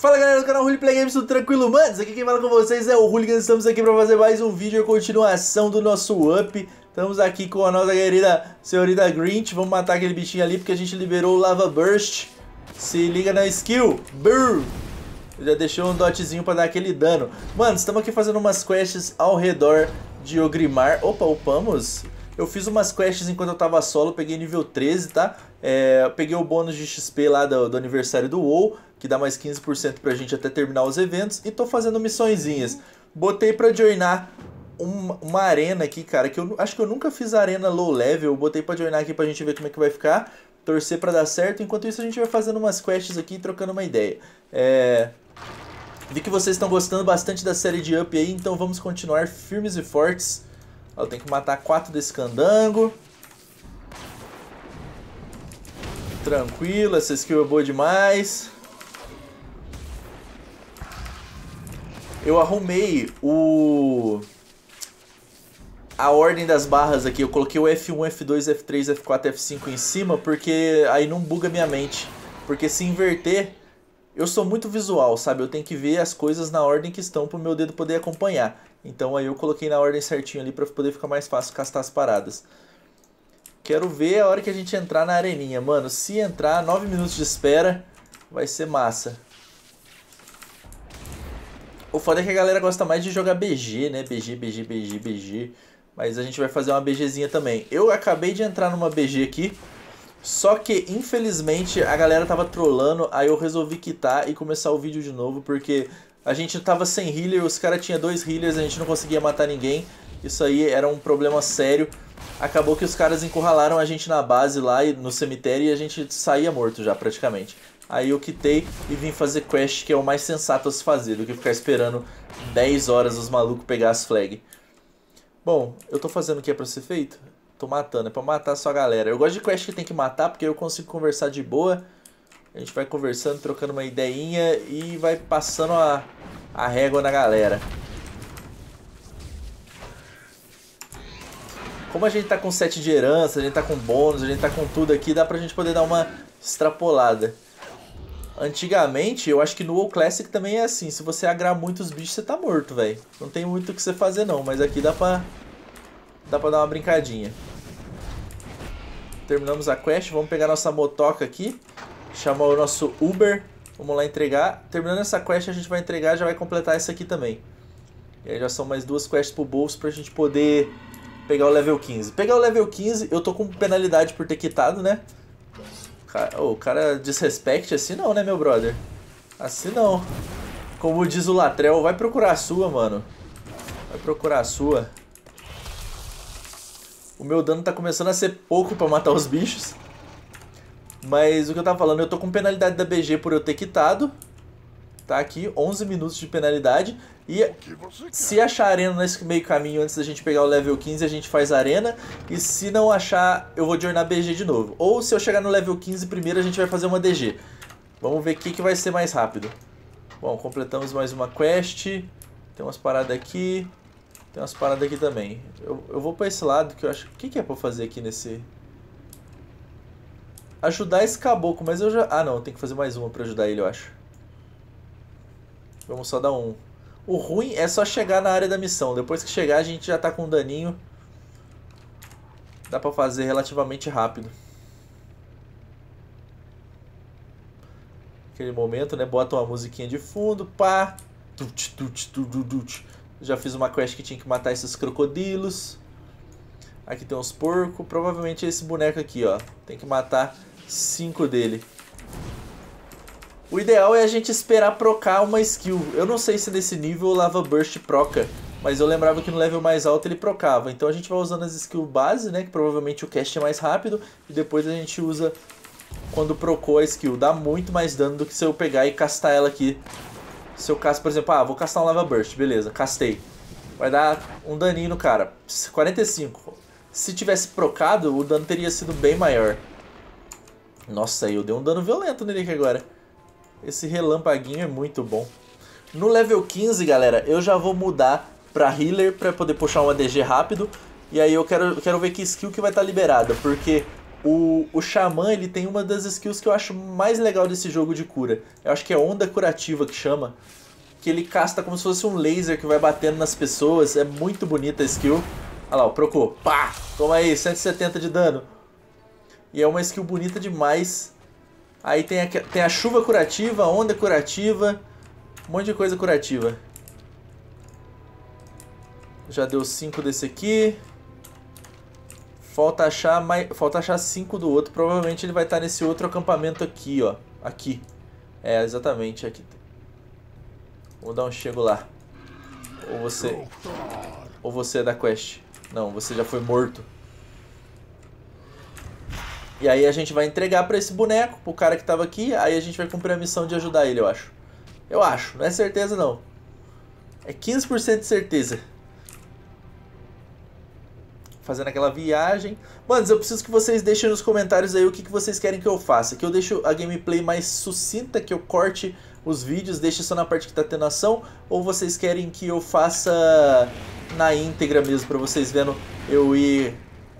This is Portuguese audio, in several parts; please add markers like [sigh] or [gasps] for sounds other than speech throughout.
Fala galera do canal Hooli Play Games, tudo tranquilo, manos? Aqui quem fala com vocês é o Hooligan, estamos aqui para fazer mais um vídeo, a continuação do nosso Up Estamos aqui com a nossa querida senhorita Grinch, vamos matar aquele bichinho ali porque a gente liberou o Lava Burst Se liga na skill, Brrr. Já deixou um dotzinho para dar aquele dano Mano, estamos aqui fazendo umas quests ao redor de Ogrimar Opa, upamos eu fiz umas quests enquanto eu tava solo, peguei nível 13, tá? É, peguei o bônus de XP lá do, do aniversário do WoW, que dá mais 15% pra gente até terminar os eventos, e tô fazendo missõezinhas. Botei pra joinar uma, uma arena aqui, cara, que eu acho que eu nunca fiz arena low level, botei pra joinar aqui pra gente ver como é que vai ficar, torcer pra dar certo, enquanto isso a gente vai fazendo umas quests aqui e trocando uma ideia. É... Vi que vocês estão gostando bastante da série de Up aí, então vamos continuar firmes e fortes. Eu tenho que matar quatro desse candango. Tranquilo, essa skill é boa demais. Eu arrumei o... A ordem das barras aqui. Eu coloquei o F1, F2, F3, F4, F5 em cima, porque aí não buga minha mente. Porque se inverter, eu sou muito visual, sabe? Eu tenho que ver as coisas na ordem que estão para o meu dedo poder acompanhar. Então aí eu coloquei na ordem certinho ali para poder ficar mais fácil castar as paradas. Quero ver a hora que a gente entrar na areninha, mano. Se entrar, 9 minutos de espera, vai ser massa. O foda é que a galera gosta mais de jogar BG, né? BG, BG, BG, BG. Mas a gente vai fazer uma BGzinha também. Eu acabei de entrar numa BG aqui. Só que, infelizmente, a galera tava trollando. Aí eu resolvi quitar e começar o vídeo de novo. Porque a gente tava sem healer, os caras tinham dois healers, a gente não conseguia matar ninguém. Isso aí era um problema sério. Acabou que os caras encurralaram a gente na base lá no cemitério e a gente saía morto já praticamente. Aí eu quitei e vim fazer quest, que é o mais sensato a se fazer, do que ficar esperando 10 horas os malucos pegar as flag. Bom, eu tô fazendo o que é pra ser feito? Tô matando, é pra matar só a galera. Eu gosto de quest que tem que matar, porque eu consigo conversar de boa. A gente vai conversando, trocando uma ideinha e vai passando a, a régua na galera. Como a gente tá com set de herança, a gente tá com bônus, a gente tá com tudo aqui, dá pra gente poder dar uma extrapolada. Antigamente, eu acho que no WoW Classic também é assim, se você agrar muitos bichos, você tá morto, velho. Não tem muito o que você fazer não, mas aqui dá pra, dá pra dar uma brincadinha. Terminamos a quest, vamos pegar nossa motoca aqui, chamar o nosso Uber Vamos lá entregar. Terminando essa quest, a gente vai entregar já vai completar essa aqui também. E aí já são mais duas quests pro bolso pra gente poder pegar o level 15. Pegar o level 15, eu tô com penalidade por ter quitado, né? Cara, o cara desrespect assim não, né, meu brother? Assim não. Como diz o Latrell, vai procurar a sua, mano. Vai procurar a sua. O meu dano tá começando a ser pouco pra matar os bichos. Mas o que eu tava falando, eu tô com penalidade da BG por eu ter quitado. Tá aqui, 11 minutos de penalidade. E se achar arena nesse meio caminho antes da gente pegar o level 15, a gente faz arena. E se não achar, eu vou jornar BG de novo. Ou se eu chegar no level 15 primeiro, a gente vai fazer uma DG. Vamos ver o que, que vai ser mais rápido. Bom, completamos mais uma quest. Tem umas paradas aqui. Tem umas paradas aqui também. Eu, eu vou pra esse lado que eu acho... O que, que é pra fazer aqui nesse ajudar esse caboclo, mas eu já... Ah, não, tem que fazer mais uma pra ajudar ele, eu acho. Vamos só dar um. O ruim é só chegar na área da missão. Depois que chegar, a gente já tá com um daninho. Dá pra fazer relativamente rápido. Aquele momento, né? Bota uma musiquinha de fundo, pá. Tut, tut, tut, tut. Já fiz uma quest que tinha que matar esses crocodilos. Aqui tem uns porcos. Provavelmente é esse boneco aqui, ó. Tem que matar 5 dele. O ideal é a gente esperar procar uma skill. Eu não sei se nesse nível o Lava Burst proca, mas eu lembrava que no level mais alto ele procava. Então a gente vai usando as skills base, né, que provavelmente o cast é mais rápido, e depois a gente usa quando procou a skill. Dá muito mais dano do que se eu pegar e castar ela aqui. Se eu casto, por exemplo, ah, vou castar um Lava Burst, beleza, castei. Vai dar um daninho no cara, 45. Se tivesse procado, o dano teria sido bem maior. Nossa, eu dei um dano violento nele aqui agora. Esse relampaguinho é muito bom. No level 15, galera, eu já vou mudar pra healer pra poder puxar um ADG rápido. E aí eu quero, quero ver que skill que vai estar tá liberada, porque O, o Xamã, ele tem uma das skills que eu acho mais legal desse jogo de cura. Eu acho que é onda curativa que chama. Que ele casta como se fosse um laser que vai batendo nas pessoas. É muito bonita a skill. Olha lá, o Procô. Pá! Toma aí, 170 de dano. E é uma skill bonita demais. Aí tem a, tem a chuva curativa, a onda curativa. Um monte de coisa curativa. Já deu 5 desse aqui. Falta achar mais, falta achar 5 do outro. Provavelmente ele vai estar nesse outro acampamento aqui, ó. Aqui. É, exatamente aqui. Vou dar um chego lá. Ou você... Ou você é da quest. Não, você já foi morto. E aí a gente vai entregar pra esse boneco, pro cara que tava aqui. Aí a gente vai cumprir a missão de ajudar ele, eu acho. Eu acho, não é certeza não. É 15% de certeza fazendo aquela viagem. Manos, eu preciso que vocês deixem nos comentários aí o que, que vocês querem que eu faça. Que eu deixe a gameplay mais sucinta, que eu corte os vídeos, deixe só na parte que tá tendo ação, ou vocês querem que eu faça na íntegra mesmo, pra vocês vendo eu ir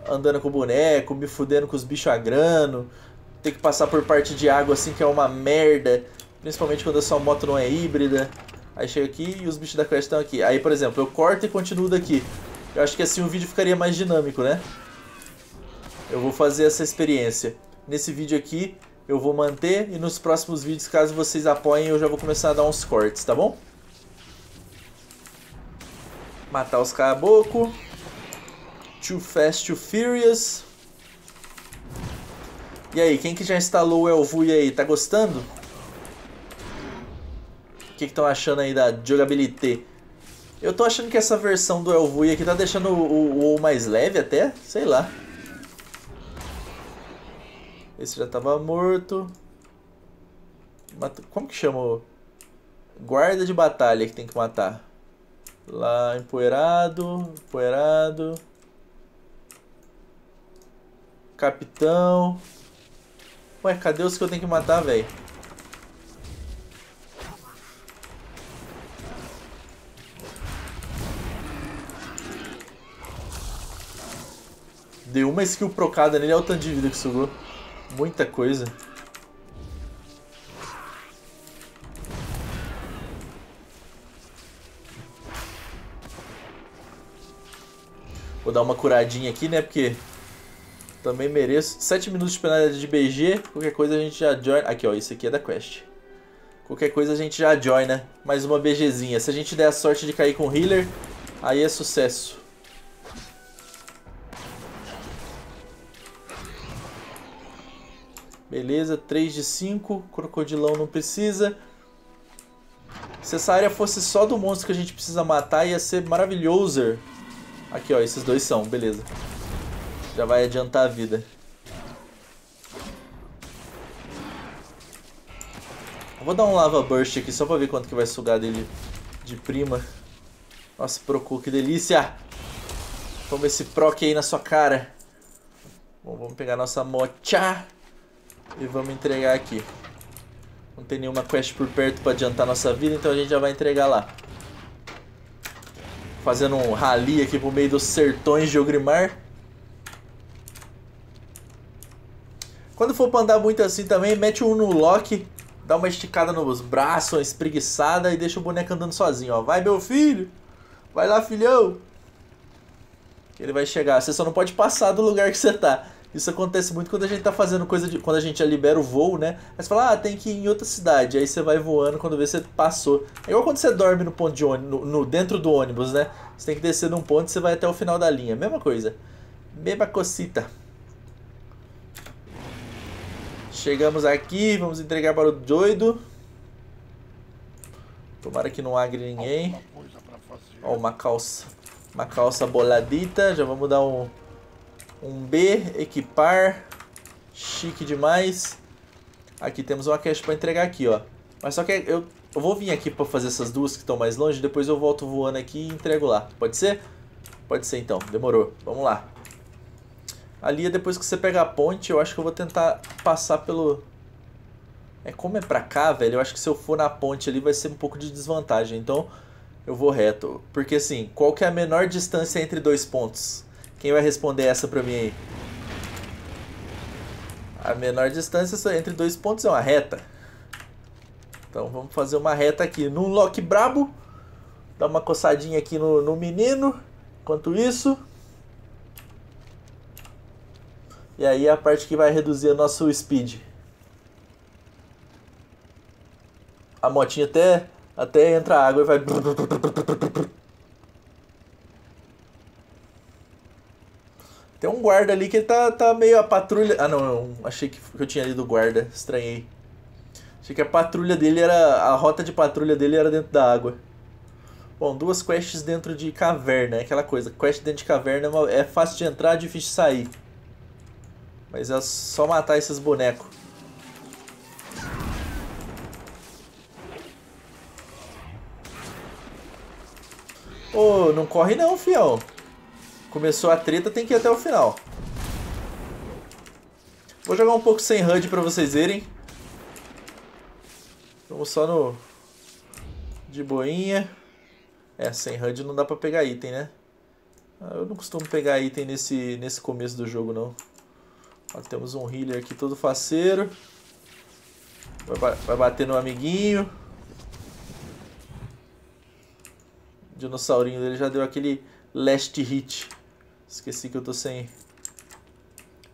andando com o boneco, me fudendo com os bichos agrano, ter que passar por parte de água assim que é uma merda, principalmente quando a sua moto não é híbrida. Aí chega aqui e os bichos da quest estão aqui. Aí, por exemplo, eu corto e continuo daqui. Eu acho que assim o vídeo ficaria mais dinâmico, né? Eu vou fazer essa experiência. Nesse vídeo aqui eu vou manter e nos próximos vídeos, caso vocês apoiem, eu já vou começar a dar uns cortes, tá bom? Matar os caboclo. Too Fast, Too Furious. E aí, quem que já instalou o Elvui aí, tá gostando? O que estão achando aí da jogabilidade? Eu tô achando que essa versão do Elvui aqui tá deixando o, o, mais leve até, sei lá. Esse já tava morto. Como que chama? Guarda de batalha que tem que matar. Lá, empoeirado, empoeirado. Capitão. Ué, cadê os que eu tenho que matar, velho? Deu uma skill procada nele, olha o tanto de vida que sugou. Muita coisa. Vou dar uma curadinha aqui, né? Porque também mereço. 7 minutos de penalidade de BG. Qualquer coisa a gente já join. Aqui, ó. Isso aqui é da quest. Qualquer coisa a gente já joina. Mais uma BGzinha. Se a gente der a sorte de cair com healer, aí é sucesso. Beleza, 3 de 5. Crocodilão não precisa. Se essa área fosse só do monstro que a gente precisa matar, ia ser maravilhoso. Aqui, ó, esses dois são, beleza. Já vai adiantar a vida. Vou dar um lava burst aqui só pra ver quanto que vai sugar dele de prima. Nossa, procou, que delícia! Toma esse proc aí na sua cara. Bom, vamos pegar nossa mocha. E vamos entregar aqui. Não tem nenhuma quest por perto para adiantar nossa vida, então a gente já vai entregar lá. Fazendo um rally aqui pro meio dos sertões de Ogrimar. Quando for pra andar muito assim também, mete um no lock, dá uma esticada nos braços, uma espreguiçada e deixa o boneco andando sozinho, ó. Vai, meu filho! Vai lá, filhão! Ele vai chegar. Você só não pode passar do lugar que você tá. Isso acontece muito quando a gente tá fazendo coisa de. Quando a gente libera o voo, né? Aí você fala, ah, tem que ir em outra cidade. Aí você vai voando quando vê você passou. É igual quando você dorme no ponto de ônibus, no, no, dentro do ônibus, né? Você tem que descer num ponto e você vai até o final da linha. Mesma coisa. Mesma cocita. Chegamos aqui, vamos entregar para o doido. Tomara que não agre ninguém. Ó, uma calça. Uma calça boladita. Já vamos dar um um B, equipar. Chique demais. Aqui temos uma cache para entregar aqui, ó. Mas só que eu, eu vou vir aqui para fazer essas duas que estão mais longe. Depois eu volto voando aqui e entrego lá. Pode ser? Pode ser então. Demorou. Vamos lá. Ali depois que você pega a ponte, eu acho que eu vou tentar passar pelo... É como é pra cá, velho, eu acho que se eu for na ponte ali vai ser um pouco de desvantagem. Então eu vou reto. Porque assim, qual que é a menor distância entre dois pontos? Quem vai responder essa pra mim aí? A menor distância entre dois pontos é uma reta. Então vamos fazer uma reta aqui. Num lock brabo. Dá uma coçadinha aqui no, no menino. Enquanto isso. E aí a parte que vai reduzir o nosso speed. A motinha até, até entra água e vai... Tem um guarda ali que tá, tá meio a patrulha... Ah, não, achei que eu tinha lido guarda, estranhei. Achei que a patrulha dele era... A rota de patrulha dele era dentro da água. Bom, duas quests dentro de caverna, é aquela coisa. Quest dentro de caverna é, é fácil de entrar, difícil de sair. Mas é só matar esses bonecos. Ô, oh, não corre não, fião. Começou a treta, tem que ir até o final. Vou jogar um pouco sem HUD pra vocês verem. Vamos só no... De boinha. É, sem HUD não dá pra pegar item, né? Ah, eu não costumo pegar item nesse, nesse começo do jogo, não. Ó, temos um healer aqui todo faceiro. Vai, vai bater no amiguinho. O dinossaurinho dele já deu aquele last hit. Esqueci que eu tô sem...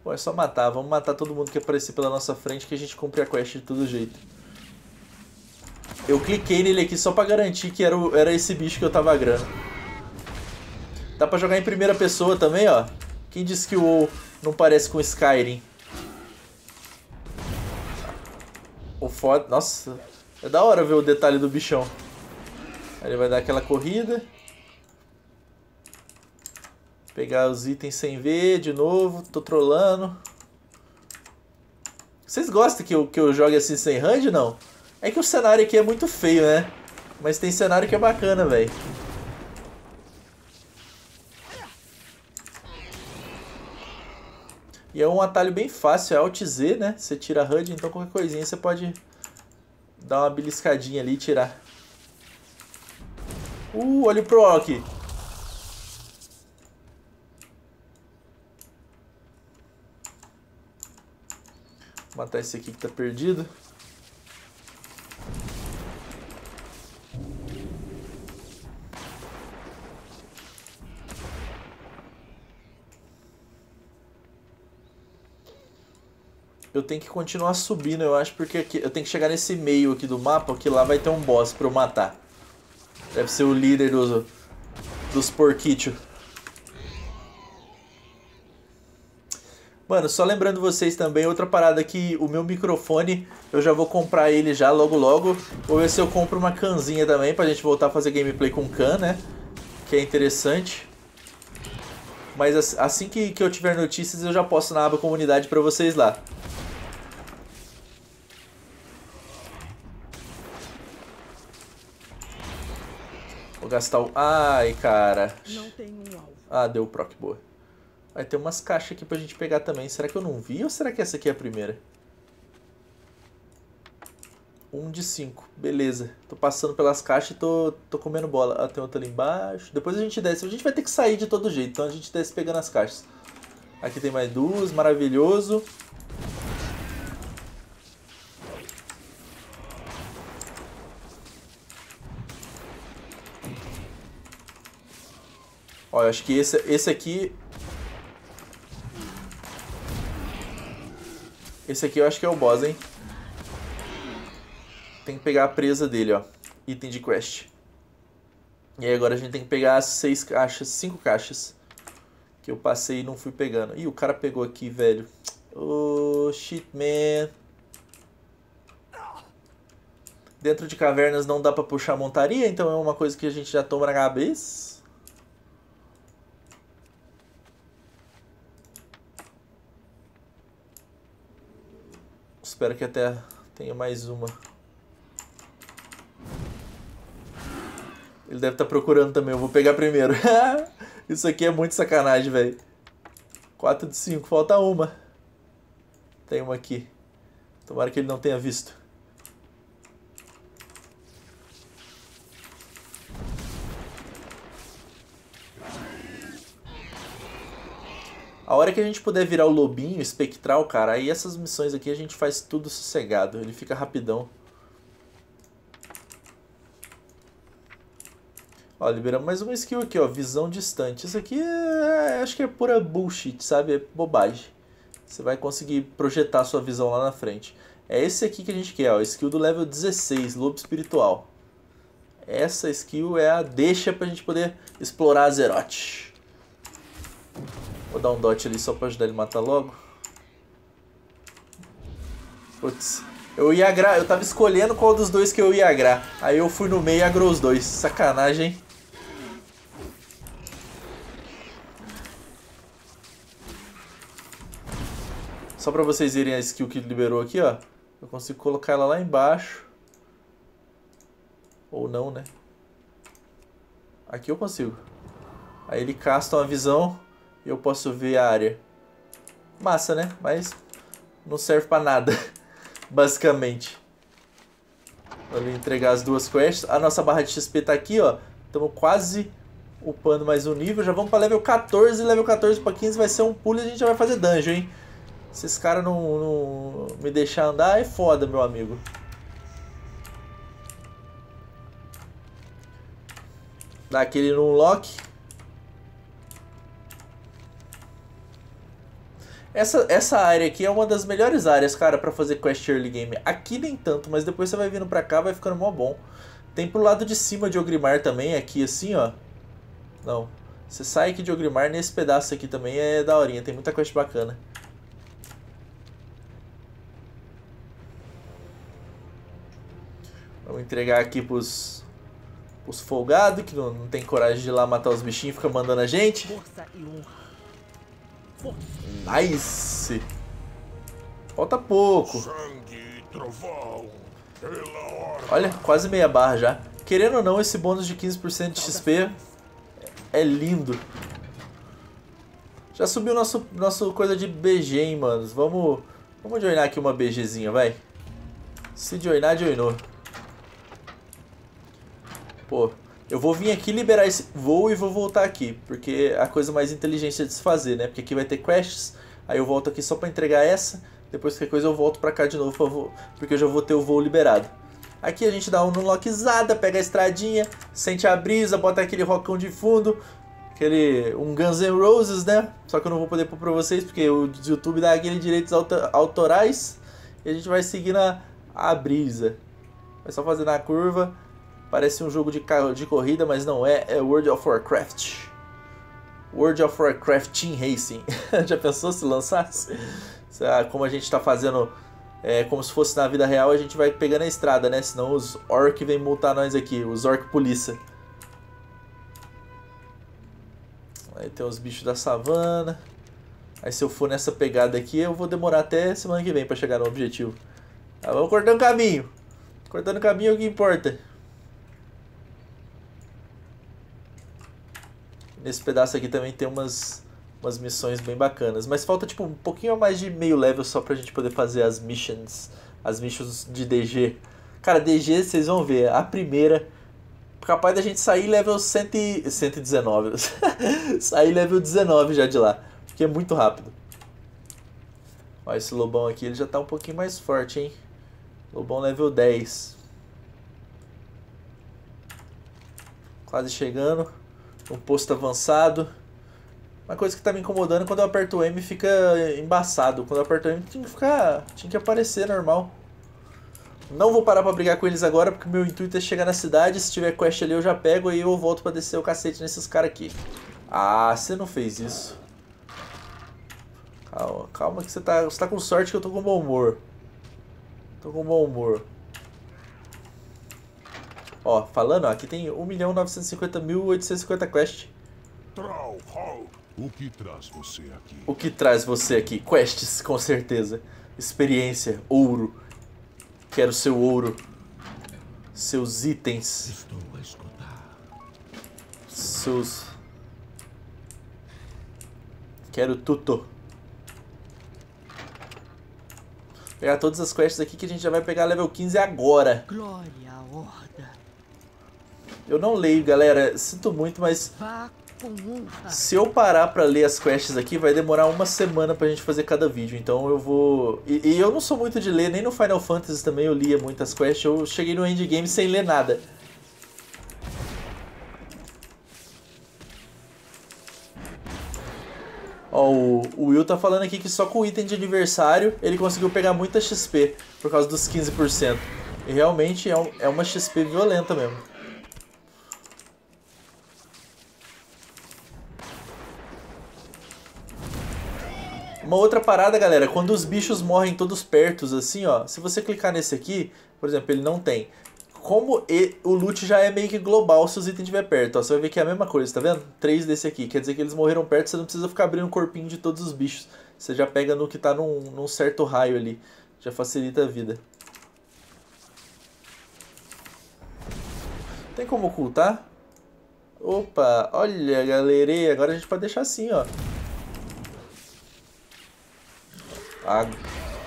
Bom, é só matar. Vamos matar todo mundo que aparecer pela nossa frente que a gente cumpre a quest de todo jeito. Eu cliquei nele aqui só pra garantir que era, o, era esse bicho que eu tava agrando. Dá pra jogar em primeira pessoa também, ó. Quem disse que o não parece com Skyrim? O foda... Nossa, é da hora ver o detalhe do bichão. Ele vai dar aquela corrida. Pegar os itens sem ver de novo. Tô trolando. Vocês gostam que eu, que eu jogue assim sem hand, não? É que o cenário aqui é muito feio, né? Mas tem cenário que é bacana, velho. E é um atalho bem fácil, é Alt Z, né? Você tira a HUD, então qualquer coisinha você pode dar uma beliscadinha ali e tirar. Uh, olha o. Vou matar esse aqui que tá perdido. Eu tenho que continuar subindo, eu acho, porque aqui, eu tenho que chegar nesse meio aqui do mapa, que lá vai ter um boss pra eu matar. Deve ser o líder dos, dos porquitos. Mano, só lembrando vocês também, outra parada que o meu microfone, eu já vou comprar ele já logo logo. Vou ver se eu compro uma canzinha também pra gente voltar a fazer gameplay com can, né? Que é interessante. Mas assim que, que eu tiver notícias, eu já posto na aba comunidade pra vocês lá. Vou gastar o... Ai, cara. Não tem um alvo. Ah, deu o proc, boa. Vai ter umas caixas aqui pra gente pegar também. Será que eu não vi ou será que essa aqui é a primeira? Um de cinco. Beleza. Tô passando pelas caixas e tô, tô comendo bola. Ah, tem outra ali embaixo. Depois a gente desce. A gente vai ter que sair de todo jeito. Então a gente desce pegando as caixas. Aqui tem mais duas. Maravilhoso. Eu acho que esse, esse aqui... Esse aqui eu acho que é o boss, hein? Tem que pegar a presa dele, ó. Item de quest. E aí agora a gente tem que pegar as seis caixas, cinco caixas. Que eu passei e não fui pegando. Ih, o cara pegou aqui, velho. Oh, shit, man. Dentro de cavernas não dá pra puxar montaria, então é uma coisa que a gente já toma na cabeça. Espero que até tenha mais uma. Ele deve estar tá procurando também, eu vou pegar primeiro. [laughs] Isso aqui é muito sacanagem, velho. 4 de 5, falta uma. Tem uma aqui. Tomara que ele não tenha visto. A hora que a gente puder virar o lobinho espectral, cara, aí essas missões aqui a gente faz tudo sossegado. Ele fica rapidão. Ó, liberamos mais uma skill aqui, ó. Visão distante. Isso aqui é, acho que é pura bullshit, sabe? É bobagem. Você vai conseguir projetar sua visão lá na frente. É esse aqui que a gente quer, ó. Skill do level 16, Lobo Espiritual. Essa skill é a deixa pra gente poder explorar Azeroth. Vou dar um dot ali só pra ajudar ele a matar logo. Putz. Eu ia agrar, eu tava escolhendo qual dos dois que eu ia agrar. Aí eu fui no meio e agrou os dois. Sacanagem? Só pra vocês verem a skill que liberou aqui, ó. Eu consigo colocar ela lá embaixo. Ou não, né? Aqui eu consigo. Aí ele casta uma visão e eu posso ver a área. Massa, né? Mas não serve pra nada, [laughs] basicamente. Vou entregar as duas quests. A nossa barra de XP tá aqui, ó. Estamos quase upando mais um nível. Já vamos pra level 14. Level 14 pra 15 vai ser um pulo e a gente já vai fazer dungeon, hein? Se esse cara não, não me deixar andar, é foda, meu amigo. Dá aquele no lock. Essa, essa área aqui é uma das melhores áreas, cara, pra fazer quest early game. Aqui nem tanto, mas depois você vai vindo pra cá, vai ficando mó bom. Tem pro lado de cima de Ogrimar também, aqui assim, ó. Não. Você sai aqui de Ogrimar, nesse pedaço aqui também é daorinha, tem muita quest bacana. Vamos entregar aqui pros, pros folgados, que não, não tem coragem de ir lá matar os bichinhos, fica mandando a gente. Nice! Falta pouco. Olha, quase meia barra já. Querendo ou não, esse bônus de 15% de XP é lindo. Já subiu nosso, nosso coisa de BG, hein, manos. Vamos, vamos joinar aqui uma BGzinha, vai. Se joinar, joinou. Pô, eu vou vir aqui liberar esse voo e vou voltar aqui, porque é a coisa mais inteligente de se fazer, né? Porque aqui vai ter quests, aí eu volto aqui só para entregar essa, depois qualquer coisa eu volto para cá de novo, porque eu já vou ter o voo liberado. Aqui a gente dá uma unlockzada, pega a estradinha, sente a brisa, bota aquele rockão de fundo, aquele um Guns N' Roses, né? Só que eu não vou poder pôr pra vocês, porque o YouTube dá aquele direitos autorais, e a gente vai seguir na a brisa. É só fazer na curva, Parece um jogo de, de corrida, mas não é. É World of Warcraft. World of Warcraft Team Racing. [laughs] Já pensou se lançasse? Como a gente está fazendo é, como se fosse na vida real, a gente vai pegando a estrada, né? Senão os orc vêm multar nós aqui, os orc polícia. Aí tem os bichos da savana. Aí se eu for nessa pegada aqui, eu vou demorar até semana que vem para chegar no objetivo. Tá, vamos cortando caminho. Cortando caminho é o que importa. Nesse pedaço aqui também tem umas, umas missões bem bacanas. Mas falta tipo um pouquinho mais de meio level só pra gente poder fazer as missions. As missions de DG. Cara, DG vocês vão ver. A primeira. Capaz da gente sair level 100, 119. [laughs] sair level 19 já de lá. Porque é muito rápido. Ó, esse lobão aqui ele já tá um pouquinho mais forte, hein? Lobão level 10. Quase chegando um posto avançado. Uma coisa que tá me incomodando quando eu aperto o M fica embaçado. Quando eu aperto o M tinha que ficar. tinha que aparecer normal. Não vou parar pra brigar com eles agora, porque meu intuito é chegar na cidade. Se tiver quest ali eu já pego e eu volto pra descer o cacete nesses caras aqui. Ah, você não fez isso. Calma, calma que você tá, você tá com sorte que eu tô com bom humor. Tô com bom humor. Ó, falando, ó, aqui tem 1.950.850 quest. O que traz você aqui? O que traz você aqui? Quests, com certeza. Experiência, ouro. Quero seu ouro. Seus itens. Estou a escutar. Seus... Quero tudo. Pegar todas as quests aqui que a gente já vai pegar level 15 agora. Glória à horda. Eu não leio, galera. Sinto muito, mas. Se eu parar pra ler as quests aqui, vai demorar uma semana pra gente fazer cada vídeo. Então eu vou. E, e eu não sou muito de ler, nem no Final Fantasy também eu lia muitas quests. Eu cheguei no endgame sem ler nada. Ó, o, o Will tá falando aqui que só com o item de aniversário ele conseguiu pegar muita XP por causa dos 15%. E realmente é, um- é uma XP violenta mesmo. Uma outra parada, galera, quando os bichos morrem todos pertos, assim, ó, se você clicar nesse aqui, por exemplo, ele não tem. Como e- o loot já é meio que global se os itens estiver perto, ó, você vai ver que é a mesma coisa, tá vendo? Três desse aqui, quer dizer que eles morreram perto, você não precisa ficar abrindo o corpinho de todos os bichos. Você já pega no que tá num, num certo raio ali, já facilita a vida. Tem como ocultar? Opa, olha, galera, agora a gente pode deixar assim, ó.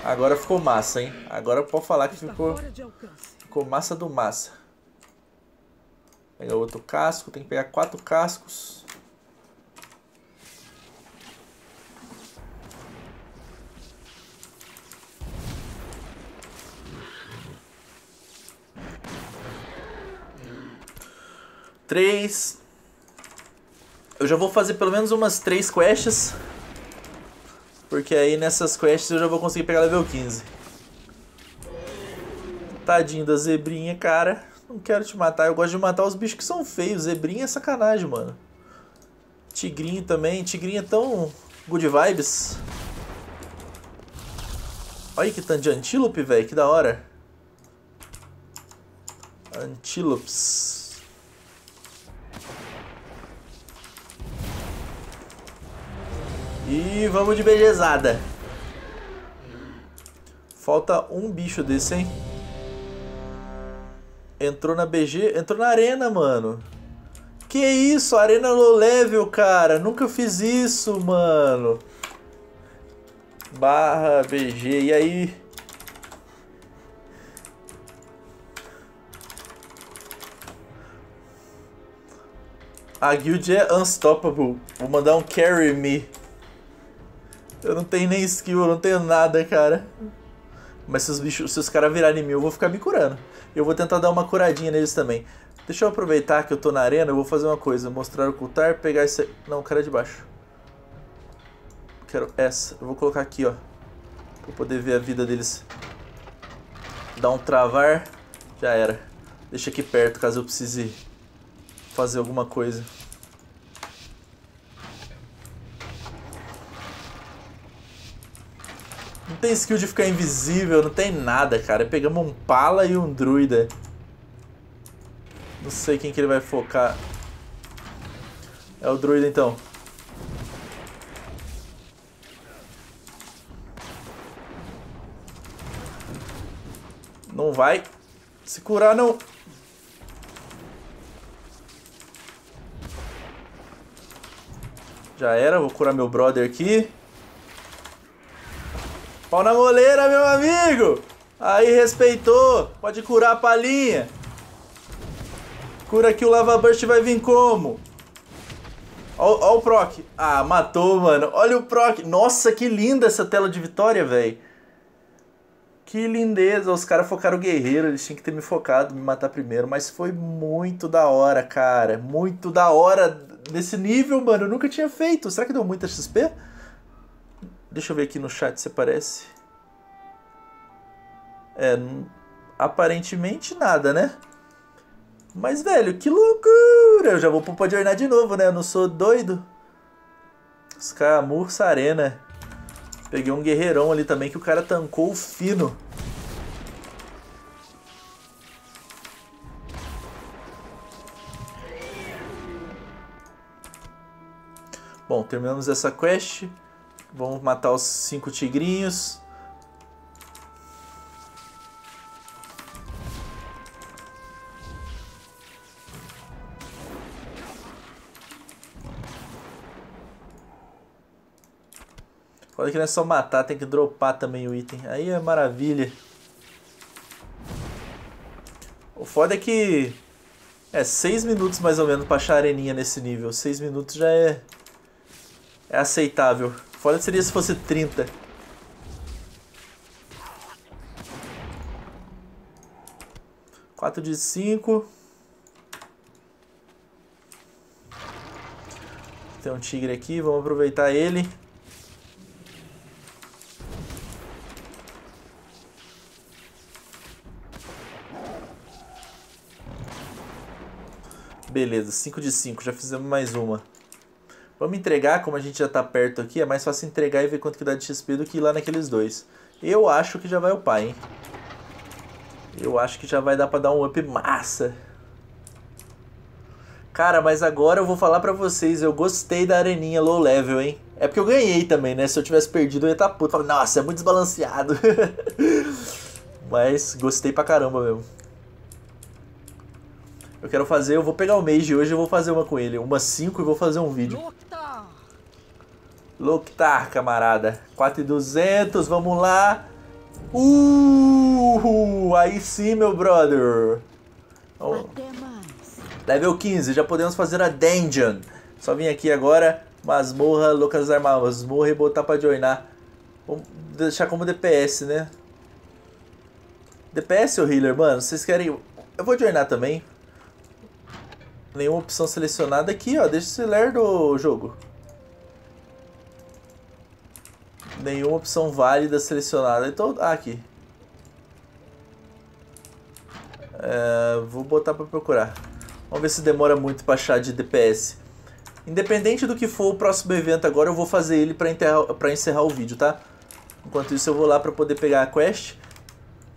Agora ficou massa, hein? Agora pode falar que ficou, ficou massa do massa. Pegar outro casco, tem que pegar quatro cascos. Três. Eu já vou fazer pelo menos umas três quests. Porque aí nessas quests eu já vou conseguir pegar level 15. Tadinho da zebrinha, cara. Não quero te matar. Eu gosto de matar os bichos que são feios. Zebrinha é sacanagem, mano. Tigrinho também. Tigrinho é tão good vibes. Olha que tanto de antílope, velho. Que da hora. Antílopes. E vamos de belezada. Falta um bicho desse, hein? Entrou na BG, entrou na arena, mano. Que isso, arena low level, cara. Nunca fiz isso, mano. Barra BG, e aí? A guild é unstoppable. Vou mandar um carry me. Eu não tenho nem skill, eu não tenho nada, cara. Mas se os bichos, se os caras virarem mil, eu vou ficar me curando. Eu vou tentar dar uma curadinha neles também. Deixa eu aproveitar que eu tô na arena, eu vou fazer uma coisa. Mostrar ocultar, pegar esse... Não, cara de baixo. Quero essa. Eu vou colocar aqui, ó. Pra poder ver a vida deles. Dar um travar. Já era. Deixa aqui perto, caso eu precise fazer alguma coisa. Não tem skill de ficar invisível, não tem nada, cara. Pegamos um pala e um druida. Não sei quem que ele vai focar. É o druida então. Não vai se curar não. Já era, vou curar meu brother aqui. Pau na moleira, meu amigo! Aí, respeitou. Pode curar a palhinha. Cura que o Lava Burst vai vir como? Ó, o proc. Ah, matou, mano. Olha o proc. Nossa, que linda essa tela de vitória, velho. Que lindeza. Os caras focaram o guerreiro. Eles tinham que ter me focado, me matar primeiro. Mas foi muito da hora, cara. Muito da hora desse nível, mano. Eu nunca tinha feito. Será que deu muita XP? Deixa eu ver aqui no chat se aparece. É, aparentemente nada, né? Mas, velho, que loucura! Eu já vou pro Podornar de novo, né? Eu não sou doido. Escamurça Arena. Peguei um guerreirão ali também que o cara tancou o fino. Bom, terminamos essa quest. Vamos matar os cinco tigrinhos. Foda que não é só matar, tem que dropar também o item. Aí é maravilha. O foda é que É, 6 minutos mais ou menos pra achar areninha nesse nível. 6 minutos já é... É aceitável. Foda seria se fosse 30. Quatro de cinco. Tem um tigre aqui, vamos aproveitar ele. Beleza, 5 de 5, já fizemos mais uma. Vamos entregar, como a gente já tá perto aqui, é mais fácil entregar e ver quanto que dá de XP do que ir lá naqueles dois. Eu acho que já vai upar, hein? Eu acho que já vai dar pra dar um up massa. Cara, mas agora eu vou falar pra vocês, eu gostei da areninha low level, hein? É porque eu ganhei também, né? Se eu tivesse perdido eu ia estar tá puto. Nossa, é muito desbalanceado. [laughs] mas gostei pra caramba mesmo. Eu quero fazer, eu vou pegar o Mage hoje e vou fazer uma com ele. Uma 5 e vou fazer um vídeo. Loktar, camarada. 4,200, vamos lá. Uh, aí sim, meu brother. Level 15, já podemos fazer a Dungeon. Só vim aqui agora, masmorra, loucas armas, masmorra e botar pra joinar. Vamos deixar como DPS, né? DPS ou healer, mano? Vocês querem... Eu vou joinar também nenhuma opção selecionada aqui, ó. Deixa você ler do jogo. Nenhuma opção válida selecionada. Então, ah, aqui. É, vou botar para procurar. Vamos ver se demora muito para achar de DPS. Independente do que for o próximo evento agora, eu vou fazer ele para encerrar o vídeo, tá? Enquanto isso eu vou lá para poder pegar a quest.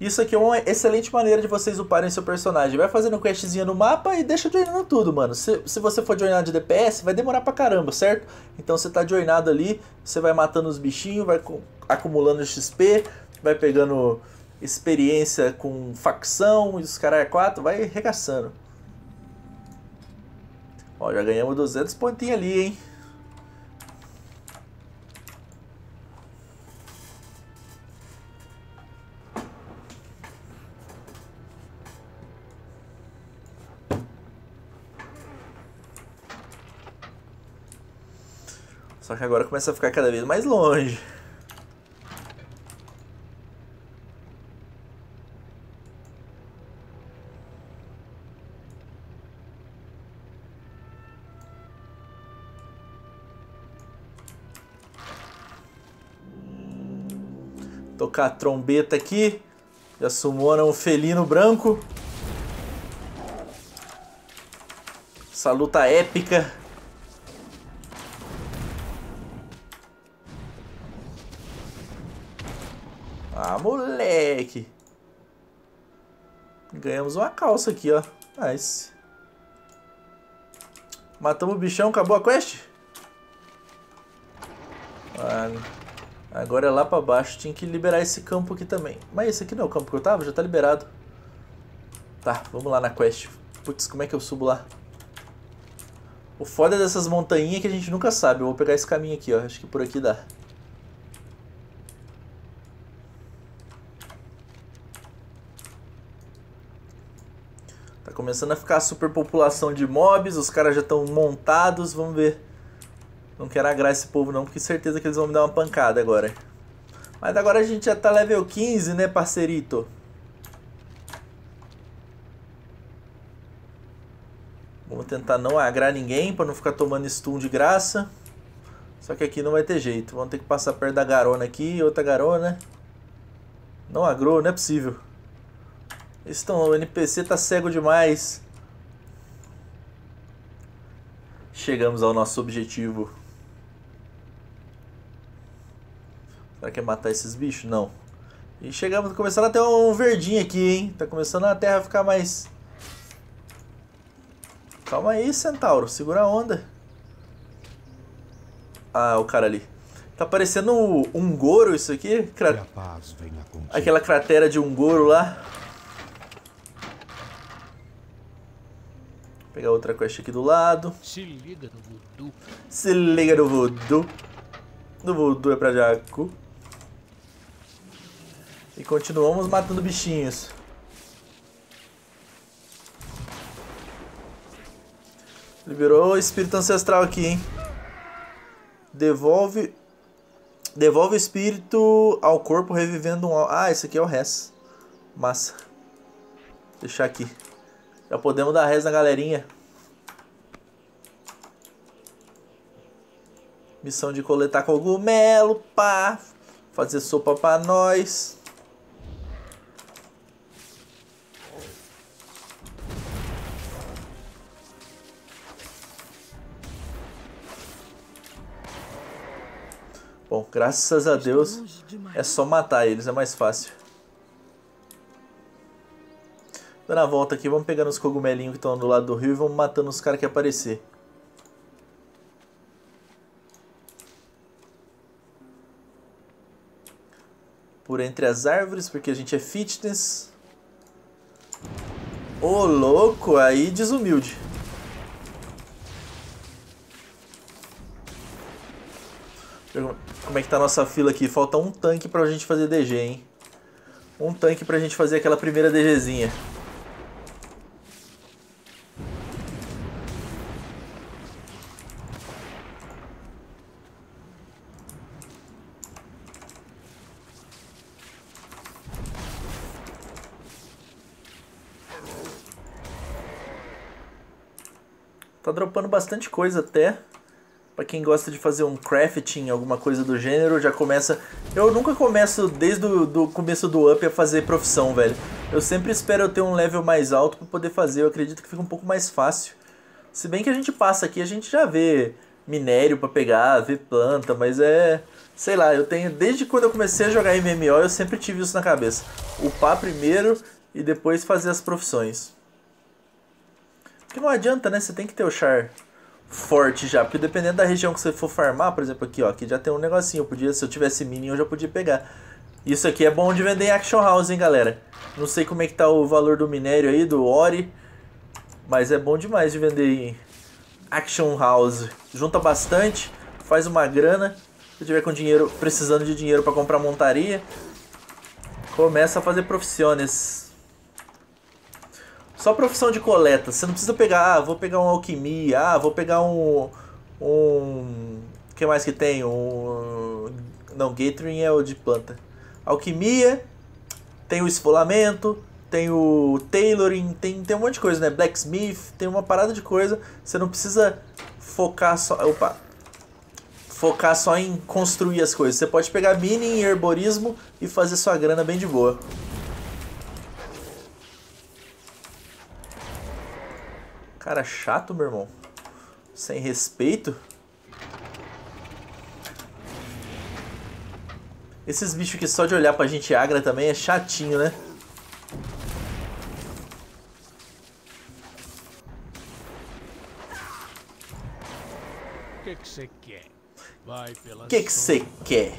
Isso aqui é uma excelente maneira de vocês uparem seu personagem. Vai fazendo questzinha no mapa e deixa joinando tudo, mano. Se, se você for joinar de DPS, vai demorar pra caramba, certo? Então você tá joinado ali, você vai matando os bichinhos, vai acumulando XP, vai pegando experiência com facção e os caras 4, vai regaçando. Ó, já ganhamos 200 pontinhos ali, hein? Que agora começa a ficar cada vez mais longe. Tocar a trombeta aqui. Já sumona um felino branco. Essa luta épica. Ganhamos uma calça aqui, ó. Nice. Matamos o bichão, acabou a quest? Vale. Agora é lá pra baixo. Tinha que liberar esse campo aqui também. Mas esse aqui não é o campo que eu tava? Já tá liberado. Tá, vamos lá na quest. Putz, como é que eu subo lá? O foda dessas montanhas é que a gente nunca sabe. Eu vou pegar esse caminho aqui, ó. Acho que por aqui dá. Começando a ficar a superpopulação de mobs, os caras já estão montados, vamos ver. Não quero agrar esse povo não, porque certeza que eles vão me dar uma pancada agora. Mas agora a gente já tá level 15, né, parcerito? Vamos tentar não agrar ninguém, pra não ficar tomando stun de graça. Só que aqui não vai ter jeito. Vamos ter que passar perto da garona aqui, outra garona. Não agrou, não é possível. Estão, o NPC tá cego demais. Chegamos ao nosso objetivo. Será que é matar esses bichos? Não. E chegamos, começando a ter um verdinho aqui, hein? Tá começando a terra a ficar mais... Calma aí, Centauro. Segura a onda. Ah, o cara ali. Tá parecendo um Goro isso aqui. Cra... Aquela cratera de um Goro lá. Pegar outra quest aqui do lado. Se liga no voodoo. Se liga no voodoo. No voodoo é pra Jaco. E continuamos matando bichinhos. Liberou o espírito ancestral aqui, hein? Devolve. Devolve o espírito ao corpo revivendo um. Ah, esse aqui é o res. Massa. Deixar aqui. Já podemos dar res na galerinha. Missão de coletar cogumelo, pá. Fazer sopa pra nós. Bom, graças a Deus é só matar eles, é mais fácil. Dando a volta aqui, vamos pegando os cogumelinhos que estão do lado do rio e vamos matando os caras que aparecer. Por entre as árvores, porque a gente é fitness. Ô, oh, louco, aí desumilde. Como é que tá a nossa fila aqui? Falta um tanque pra gente fazer DG, hein? Um tanque pra gente fazer aquela primeira DGzinha. Tá dropando bastante coisa até. Pra quem gosta de fazer um crafting, alguma coisa do gênero, já começa... Eu nunca começo desde o começo do up a fazer profissão, velho. Eu sempre espero eu ter um level mais alto pra poder fazer. Eu acredito que fica um pouco mais fácil. Se bem que a gente passa aqui, a gente já vê minério pra pegar, vê planta, mas é... Sei lá, eu tenho... Desde quando eu comecei a jogar MMO, eu sempre tive isso na cabeça. Upar primeiro e depois fazer as profissões. Porque não adianta, né? Você tem que ter o char forte já. Porque dependendo da região que você for farmar, por exemplo, aqui, ó, aqui já tem um negocinho. Eu podia, se eu tivesse mini, eu já podia pegar. Isso aqui é bom de vender em Action House, hein, galera. Não sei como é que tá o valor do minério aí, do Ori. Mas é bom demais de vender em Action House. Junta bastante, faz uma grana. Se tiver com dinheiro, precisando de dinheiro para comprar montaria, começa a fazer profissões. Só profissão de coleta. Você não precisa pegar, ah, vou pegar um alquimia, ah, vou pegar um. Um. O que mais que tem? Um. Não, Gathering é o de planta. Alquimia, tem o esfolamento, tem o tailoring, tem, tem um monte de coisa, né? Blacksmith, tem uma parada de coisa. Você não precisa focar só. Opa! Focar só em construir as coisas. Você pode pegar mini em herborismo e fazer sua grana bem de boa. Cara chato, meu irmão. Sem respeito. Esses bichos que só de olhar pra gente agra também é chatinho, né? O que você que quer? Vai pela O que você que quer?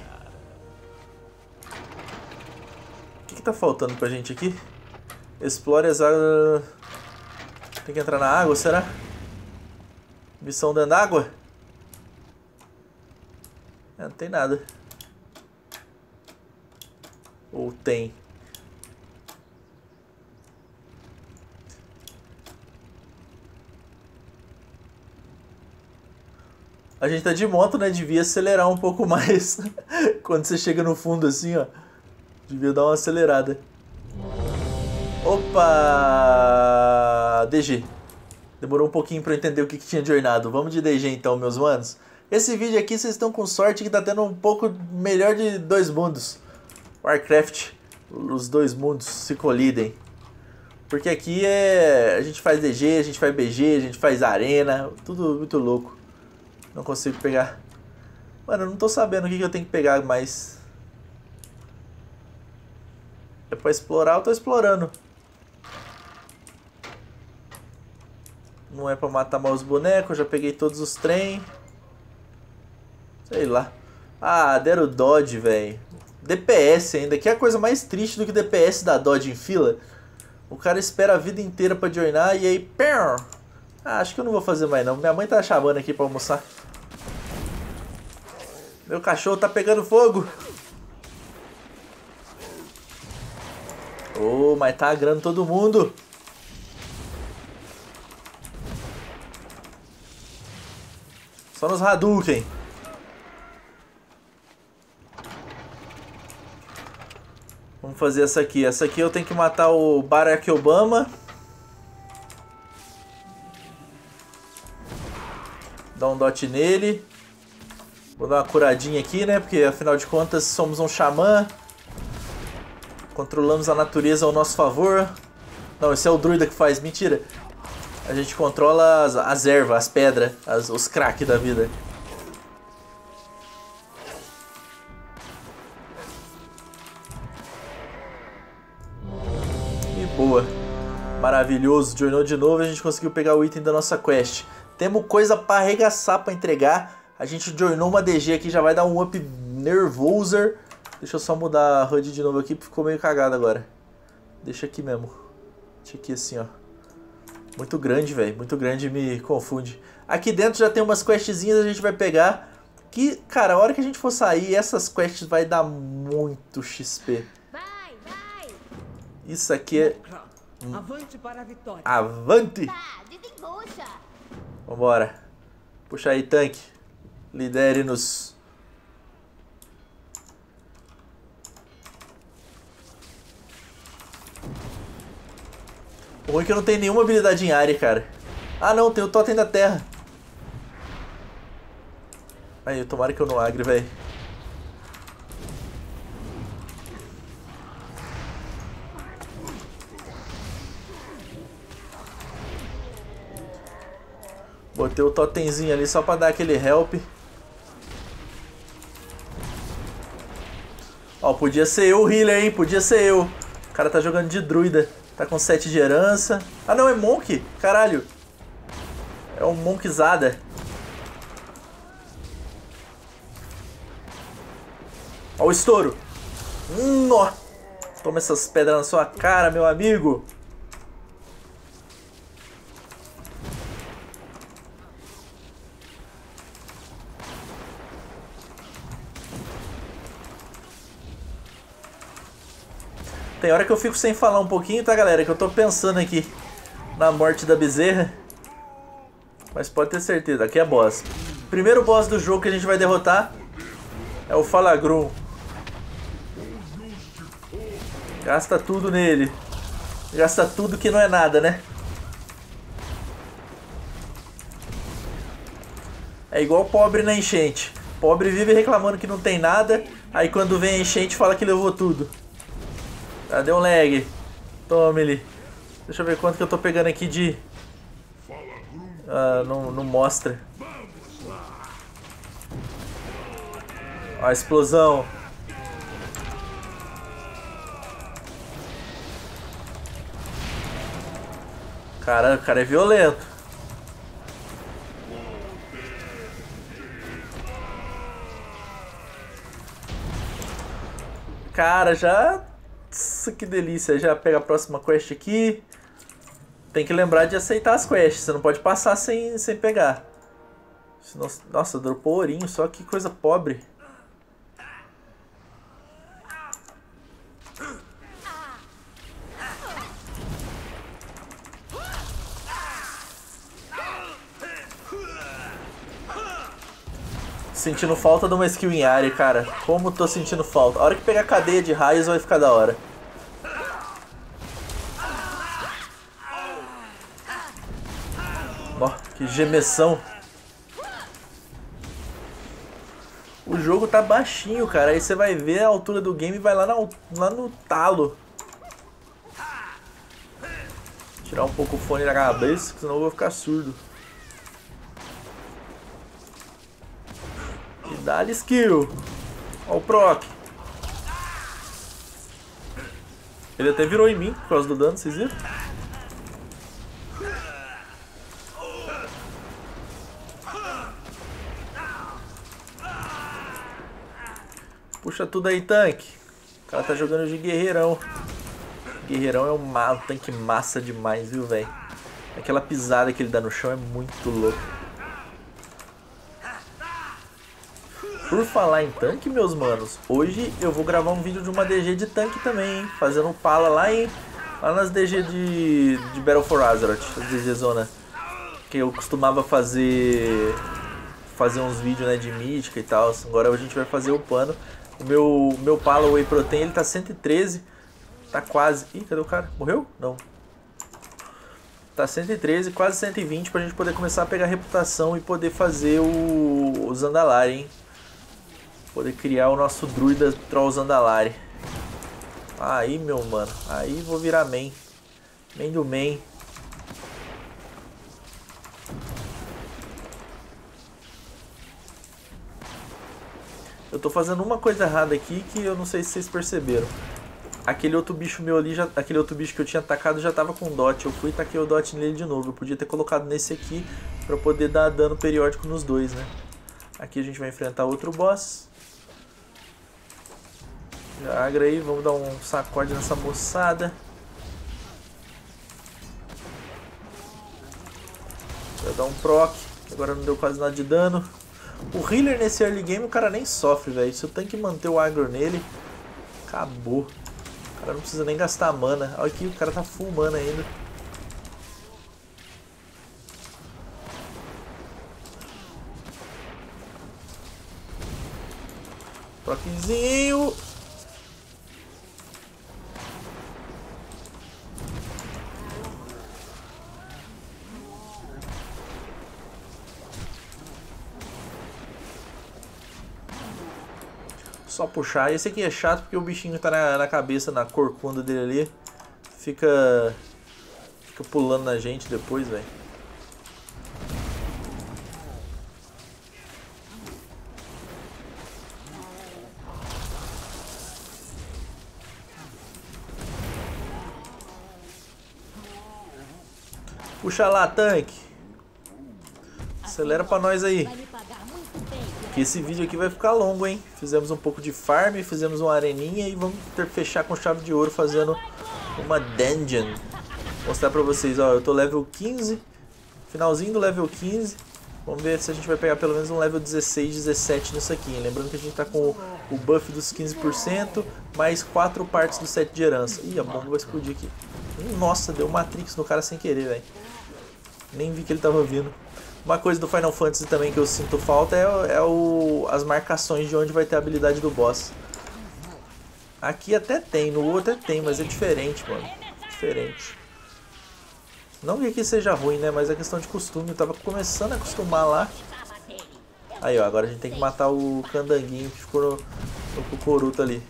O que, que tá faltando pra gente aqui? Explore as águas... Tem que entrar na água, será? Missão dentro d'água? É, não tem nada. Ou tem? A gente tá de moto, né? Devia acelerar um pouco [laughs] mais. Quando você chega no fundo assim, ó. Devia dar uma acelerada. Opa! DG. Demorou um pouquinho para entender o que, que tinha de ornado. Vamos de DG então, meus manos. Esse vídeo aqui vocês estão com sorte que tá tendo um pouco melhor de dois mundos. Warcraft, os dois mundos se colidem. Porque aqui é. A gente faz DG, a gente faz BG, a gente faz arena, tudo muito louco. Não consigo pegar. Mano, eu não tô sabendo o que, que eu tenho que pegar mais. É pra explorar, eu tô explorando. Não é pra matar mal os bonecos, já peguei todos os trem. Sei lá. Ah, deram Dodge, velho. DPS ainda, que é a coisa mais triste do que DPS da Dodge em fila. O cara espera a vida inteira pra joinar e aí... Pão! Ah, acho que eu não vou fazer mais não. Minha mãe tá chamando aqui pra almoçar. Meu cachorro tá pegando fogo. Oh, mas tá agrando todo mundo. Só nos Hadouken. Vamos fazer essa aqui. Essa aqui eu tenho que matar o Barack Obama. Dar um dot nele. Vou dar uma curadinha aqui, né? Porque afinal de contas somos um xamã. Controlamos a natureza ao nosso favor. Não, esse é o druida que faz. Mentira. A gente controla as, as ervas, as pedras, as, os crack da vida. E boa. Maravilhoso. Joinou de novo e a gente conseguiu pegar o item da nossa quest. Temos coisa pra arregaçar pra entregar. A gente joinou uma DG aqui, já vai dar um up nervoser. Deixa eu só mudar a HUD de novo aqui, porque ficou meio cagado agora. Deixa aqui mesmo. Deixa aqui assim, ó. Muito grande, velho. Muito grande me confunde. Aqui dentro já tem umas questzinhas a gente vai pegar. Que, cara, a hora que a gente for sair, essas quests vai dar muito XP. Vai, vai! Isso aqui é... Avante para a vitória. Avante! Tá! Vambora. Puxa aí, tanque. Lidere-nos. O ruim é que eu não tenho nenhuma habilidade em área, cara. Ah, não, tem o totem da terra. Aí, tomara que eu não agre, velho. Botei o totemzinho ali só pra dar aquele help. Ó, podia ser eu o healer, hein? Podia ser eu. O cara tá jogando de druida. Tá com 7 de herança. Ah, não, é monk. Caralho. É um monkzada. Ó o estouro. Hum, ó. Toma essas pedras na sua cara, meu amigo. Tem hora que eu fico sem falar um pouquinho, tá, galera? Que eu tô pensando aqui na morte da bezerra. Mas pode ter certeza, aqui é boss. Primeiro boss do jogo que a gente vai derrotar é o Falagrum. Gasta tudo nele. Gasta tudo que não é nada, né? É igual pobre na enchente. Pobre vive reclamando que não tem nada, aí quando vem a enchente fala que levou tudo. Ah, deu um lag. Tome ele. Deixa eu ver quanto que eu tô pegando aqui de... Ah, não, não mostra. Ó, a explosão. Cara, o cara é violento. Cara, já... Nossa, que delícia. Já pega a próxima quest aqui. Tem que lembrar de aceitar as quests. Você não pode passar sem, sem pegar. Senão... Nossa, dropou ourinho. Só que coisa pobre. Sentindo falta de uma skill em área, cara. Como tô sentindo falta. A hora que pegar cadeia de raios vai ficar da hora. Ó, que gemessão. O jogo tá baixinho, cara. Aí você vai ver a altura do game e vai lá, na, lá no talo. Tirar um pouco o fone da cabeça, senão eu vou ficar surdo. Dá-lhe skill. Ó o proc. Ele até virou em mim por causa do dano, vocês viram? Puxa tudo aí, tanque. O cara tá jogando de guerreirão. Guerreirão é um, um tanque massa demais, viu, velho? Aquela pisada que ele dá no chão é muito louco. Por falar em tanque, meus manos, hoje eu vou gravar um vídeo de uma DG de tanque também, hein? Fazendo pala lá em lá nas DG de, de Battle for Azeroth, as DG Zona. Que eu costumava fazer fazer uns vídeos né, de mítica e tal. Agora a gente vai fazer o pano. O meu, meu Palo Whey Protein ele tá 113. Tá quase. Ih, cadê o cara? Morreu? Não. Tá 113, quase 120 pra gente poder começar a pegar reputação e poder fazer o, o Zandalari, hein? Poder criar o nosso druida Troll Zandalari. Aí, meu mano. Aí vou virar main. Main do main. Eu tô fazendo uma coisa errada aqui que eu não sei se vocês perceberam. Aquele outro bicho meu ali, já, aquele outro bicho que eu tinha atacado já tava com dot. Eu fui e taquei o dot nele de novo. Eu podia ter colocado nesse aqui pra poder dar dano periódico nos dois, né? Aqui a gente vai enfrentar outro boss. Já agra aí, vamos dar um sacode nessa moçada. Vai dar um proc, agora não deu quase nada de dano. O healer nesse early game o cara nem sofre, velho. Se tenho que manter o agro nele, acabou. O cara não precisa nem gastar mana. Olha aqui, o cara tá full mana ainda. Proczinho. Só puxar. Esse aqui é chato porque o bichinho tá na, na cabeça, na corcunda dele ali. Fica. Fica pulando na gente depois, velho. Puxa lá, tanque. Acelera pra nós aí. Vai me pagar muito bem. Que esse vídeo aqui vai ficar longo, hein? Fizemos um pouco de farm, fizemos uma areninha e vamos ter, fechar com chave de ouro fazendo uma dungeon. Vou mostrar pra vocês, ó, eu tô level 15, finalzinho do level 15. Vamos ver se a gente vai pegar pelo menos um level 16, 17 nisso aqui. hein? Lembrando que a gente tá com o buff dos 15%, mais 4 partes do set de herança. Ih, a bomba vai explodir aqui. Nossa, deu Matrix no cara sem querer, velho. Nem vi que ele tava vindo. Uma coisa do Final Fantasy também que eu sinto falta é, é o, as marcações de onde vai ter a habilidade do boss. Aqui até tem, no outro até tem, mas é diferente, mano. Diferente. Não que aqui seja ruim, né? Mas é questão de costume. Eu tava começando a acostumar lá. Aí, ó. Agora a gente tem que matar o candanguinho que ficou no, no cucuruto ali.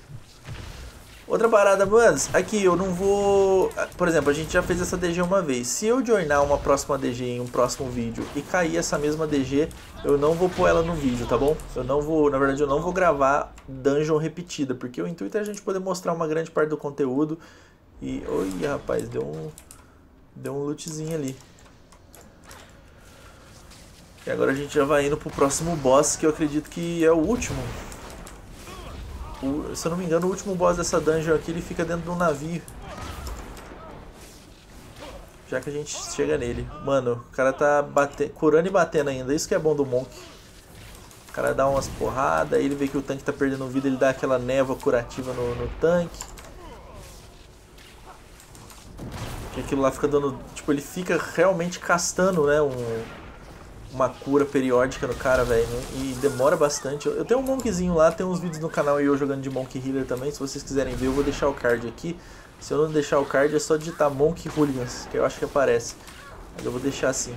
Outra parada, manos, aqui eu não vou... Por exemplo, a gente já fez essa DG uma vez. Se eu joinar uma próxima DG em um próximo vídeo e cair essa mesma DG, eu não vou pôr ela no vídeo, tá bom? Eu não vou, na verdade, eu não vou gravar dungeon repetida, porque o intuito é a gente poder mostrar uma grande parte do conteúdo. E... Oi, rapaz, deu um... Deu um lootzinho ali. E agora a gente já vai indo pro próximo boss, que eu acredito que é o último. O- se eu não me engano, o último boss dessa dungeon aqui, ele fica dentro de um navio. Já que a gente chega nele. Mano, o cara tá bate... curando e batendo ainda. Isso que é bom do Monk. O cara dá umas porradas, aí ele vê que o tanque tá perdendo vida, ele dá aquela névoa curativa no, no tanque. Que aquilo lá fica dando... Tipo, ele fica realmente castando, né? Um, uma cura periódica no cara, velho. né? E demora bastante. Eu tenho um monkzinho lá, tem uns vídeos no canal e eu jogando de Monk Healer também. Se vocês quiserem ver, eu vou deixar o card aqui. Se eu não deixar o card, é só digitar Monk Hooligans, que eu acho que aparece. Mas eu vou deixar assim.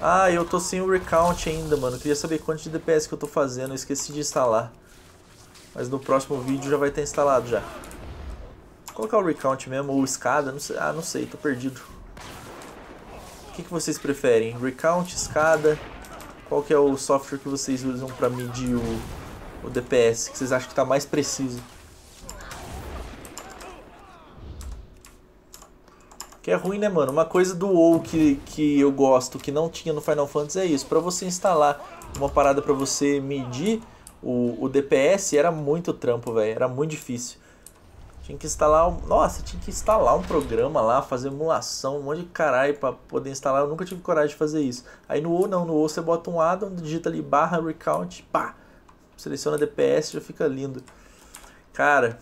Ah, eu tô sem o recount ainda, mano. Queria saber quanto de DPS que eu tô fazendo. Eu esqueci de instalar. Mas no próximo vídeo já vai ter instalado já. Vou colocar o recount mesmo, ou escada, não sei. Ah, não sei, tô perdido. Que, que vocês preferem? Recount, escada? Qual que é o software que vocês usam pra medir o, o DPS? Que vocês acham que tá mais preciso? Que é ruim, né, mano? Uma coisa do WoW que, que eu gosto, que não tinha no Final Fantasy, é isso. Pra você instalar uma parada pra você medir o, o DPS, era muito trampo, velho. Era muito difícil. Tinha que instalar... um- Nossa, tinha que instalar um programa lá, fazer emulação, um monte de caralho pra poder instalar. Eu nunca tive coragem de fazer isso. Aí no WoW não, no WoW você bota um addon, digita ali barra recount, pá. Seleciona DPS, já fica lindo. Cara,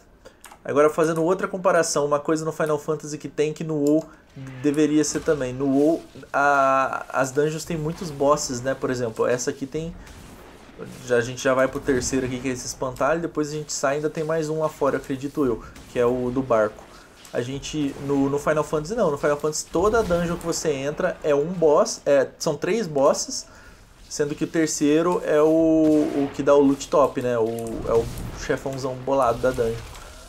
Agora fazendo outra comparação, uma coisa no Final Fantasy que tem que no WoW deveria ser também. No WoW, a, as dungeons tem muitos bosses, né? Por exemplo, essa aqui tem... Já, a gente já vai pro terceiro aqui, que é esse espantalho. Depois a gente sai ainda tem mais um lá fora, acredito eu. Que é o do barco. A gente, no, no Final Fantasy não. No Final Fantasy toda dungeon que você entra é um boss. É, são três bosses. Sendo que o terceiro é o, o que dá o loot top, né? O, é o chefãozão bolado da dungeon.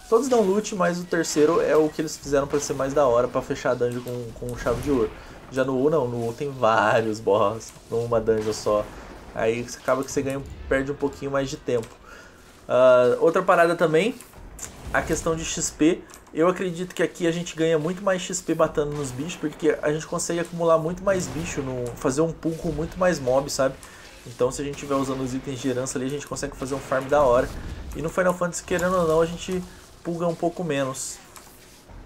Todos dão loot, mas o terceiro é o que eles fizeram para ser mais da hora, para fechar a dungeon com, com chave de ouro. Já no U não, no U tem vários boss numa dungeon só. Aí acaba que você ganha, perde um pouquinho mais de tempo. Uh, outra parada também, a questão de XP. Eu acredito que aqui a gente ganha muito mais XP batendo nos bichos, porque a gente consegue acumular muito mais bicho, no, fazer um pool com muito mais mobs, sabe? Então se a gente estiver usando os itens de herança ali, a gente consegue fazer um farm da hora. E no Final Fantasy, querendo ou não, a gente pulga um pouco menos.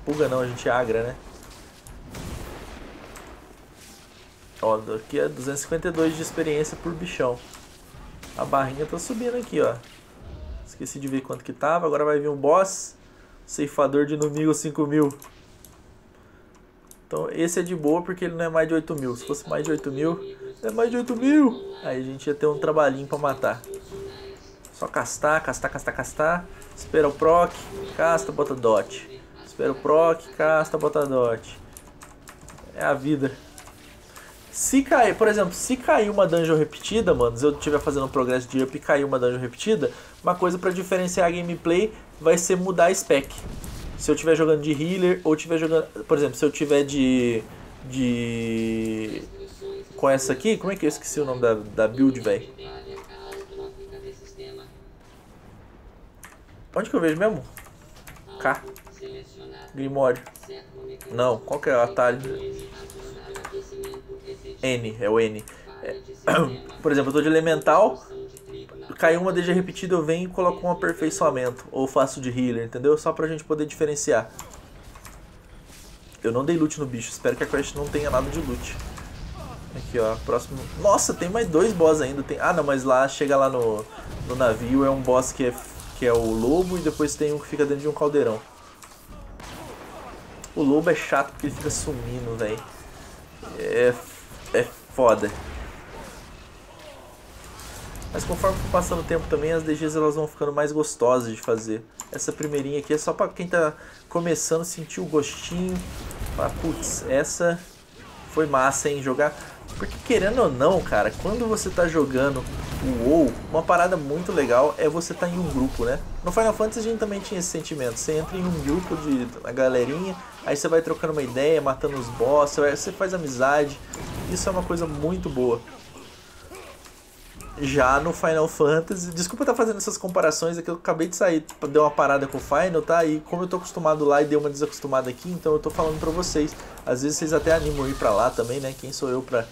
Pulga não, a gente agra, né? Ó, aqui é 252 de experiência por bichão. A barrinha tá subindo aqui, ó. Esqueci de ver quanto que tava. Agora vai vir um boss. Ceifador de inimigo 5000. Então esse é de boa porque ele não é mais de 8 mil. Se fosse mais de 8 mil, é mais de 8 mil. Aí a gente ia ter um trabalhinho pra matar. Só castar, castar, castar, castar. Espera o proc, casta, bota dot. Espera o proc, casta, bota dot. É a vida. Se cair, por exemplo, se cair uma dungeon repetida, mano, se eu estiver fazendo um progresso de up e cair uma dungeon repetida, uma coisa para diferenciar a gameplay vai ser mudar a spec. Se eu estiver jogando de healer ou estiver jogando, por exemplo, se eu tiver de de com essa aqui, como é que eu esqueci o nome da, da build, velho? Onde que eu vejo mesmo? K. Grimório. Não, qual que é o atalho? N, é o N. É, [clears throat] por exemplo, eu tô de elemental, caiu uma DG repetida, eu venho e coloco um aperfeiçoamento. Ou faço de healer, entendeu? Só pra gente poder diferenciar. Eu não dei loot no bicho, espero que a quest não tenha nada de loot. Aqui, ó, próximo... Nossa, tem mais dois boss ainda. Tem... Ah, não, mas lá, chega lá no, no navio, é um boss que é que é o lobo, e depois tem um que fica dentro de um caldeirão. O lobo é chato porque ele fica sumindo, velho. É, é foda. Mas conforme for passando o tempo também, as DGs elas vão ficando mais gostosas de fazer. Essa primeirinha aqui é só pra quem tá começando sentir o gostinho. Falar, putz, essa foi massa, hein, jogar. Porque querendo ou não, cara, quando você tá jogando o WoW, uma parada muito legal é você tá em um grupo, né? No Final Fantasy a gente também tinha esse sentimento. Você entra em um grupo de a galerinha, aí você vai trocando uma ideia, matando os boss, você faz amizade. Isso é uma coisa muito boa. Já no Final Fantasy, desculpa estar tá fazendo essas comparações, é que eu acabei de sair, deu uma parada com o Final, tá? E como eu tô acostumado lá e deu uma desacostumada aqui, então eu tô falando pra vocês. Às vezes vocês até animam ir pra lá também, né? Quem sou eu pra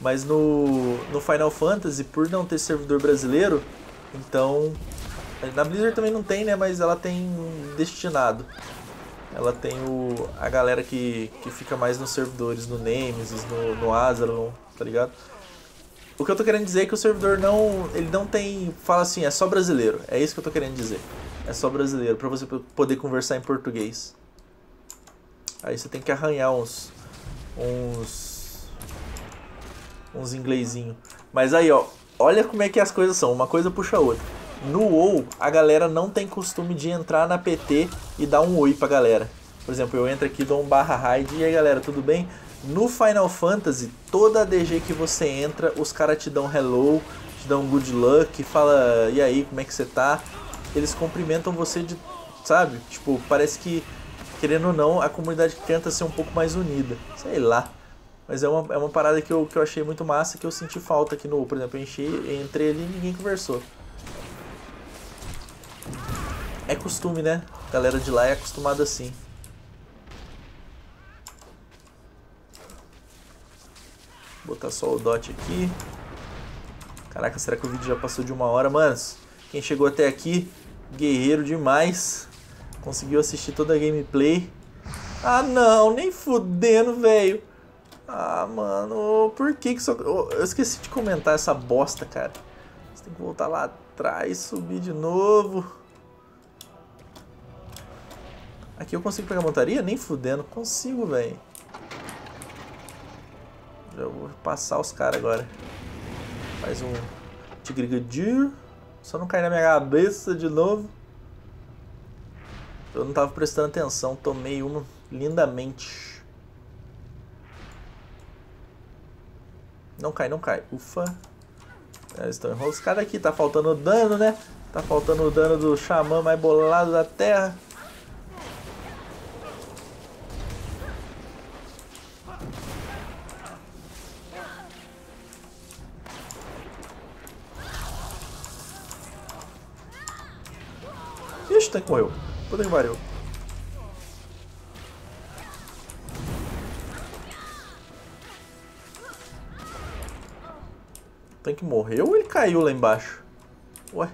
mas no, no Final Fantasy, por não ter servidor brasileiro, então. Na Blizzard também não tem, né? Mas ela tem destinado. Ela tem o, a galera que, que fica mais nos servidores, no Nemesis, no, no Azalon, tá ligado? O que eu tô querendo dizer é que o servidor não. Ele não tem. Fala assim, é só brasileiro. É isso que eu tô querendo dizer. É só brasileiro, pra você poder conversar em português. Aí você tem que arranhar uns. uns uns inglesinho. Mas aí, ó, olha como é que as coisas são, uma coisa puxa a outra. No WoW, a galera não tem costume de entrar na PT e dar um oi pra galera. Por exemplo, eu entro aqui, dou um barra raid e aí galera, tudo bem? No Final Fantasy, toda DG que você entra, os caras te dão hello, te dão good luck, fala e aí, como é que você tá? Eles cumprimentam você de, sabe? Tipo, parece que, querendo ou não, a comunidade tenta ser um pouco mais unida. Sei lá. Mas é uma, é uma parada que eu, que eu achei muito massa que eu senti falta aqui no. Por exemplo, eu entrei ali e ninguém conversou. É costume, né? A galera de lá é acostumada assim. Vou botar só o dot aqui. Caraca, será que o vídeo já passou de uma hora? Manos, quem chegou até aqui, guerreiro demais. Conseguiu assistir toda a gameplay. Ah não, nem fudendo, velho. Ah, mano, por que que só... Eu esqueci de comentar essa bosta, cara. Você tem que voltar lá atrás, subir de novo. Aqui eu consigo pegar montaria? Nem fudendo. Consigo, velho. Já vou passar os caras agora. Mais um Tigrigadir. Só não cair na minha cabeça de novo. Eu não tava prestando atenção, tomei uma lindamente. Não cai, não cai. Ufa. Eles estão enroscados aqui, tá faltando dano, né? Tá faltando o dano do xamã mais bolado da terra. Ixi, até que morreu. Puta que pariu. Tem que morrer ou ele caiu lá embaixo? Ué?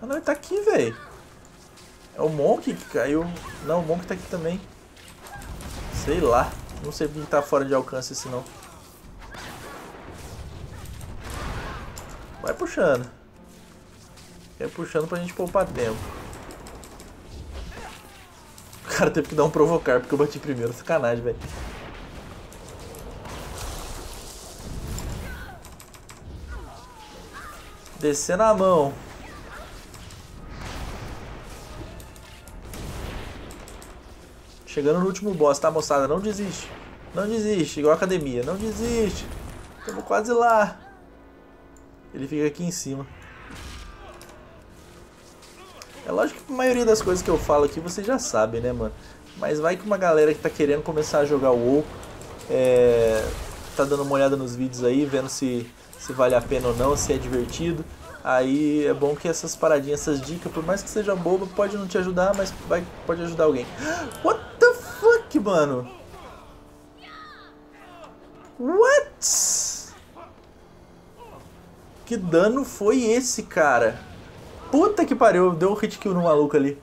Ah não, ele tá aqui, velho. É o Monk que caiu. Não, o Monk tá aqui também. Sei lá. Não sei porque tá fora de alcance esse não. Vai puxando. Vai puxando pra gente poupar tempo. O cara teve que dar um provocar porque eu bati primeiro. Sacanagem, velho. Descer na mão. Chegando no último boss, tá, moçada? Não desiste. Não desiste, igual academia. Não desiste. Estamos quase lá. Ele fica aqui em cima. É lógico que a maioria das coisas que eu falo aqui vocês já sabem, né, mano? Mas vai que uma galera que tá querendo começar a jogar o WoW é, tá dando uma olhada nos vídeos aí, vendo se, se vale a pena ou não, se é divertido. Aí é bom que essas paradinhas, essas dicas, por mais que seja boba, pode não te ajudar, mas vai, pode ajudar alguém. [gasps] What the fuck, mano? What? Que dano foi esse, cara? Puta que pariu, deu um hit kill no maluco ali.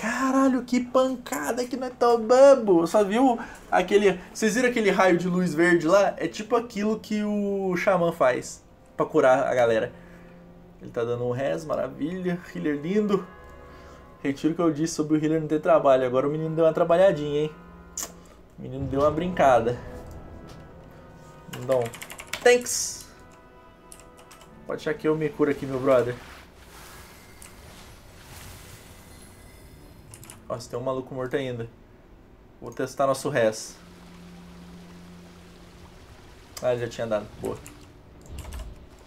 Caralho, que pancada que nós tomamos! Só viu aquele. Vocês viram aquele raio de luz verde lá? É tipo aquilo que o Xamã faz pra curar a galera. Ele tá dando um res, maravilha. Healer lindo. Retiro o que eu disse sobre o healer não ter trabalho. Agora o menino deu uma trabalhadinha, hein? O menino deu uma brincada. Então, thanks! Pode achar que eu me curo aqui, meu brother. Nossa, tem um maluco morto ainda. Vou testar nosso res. Ah, ele já tinha dado. Boa.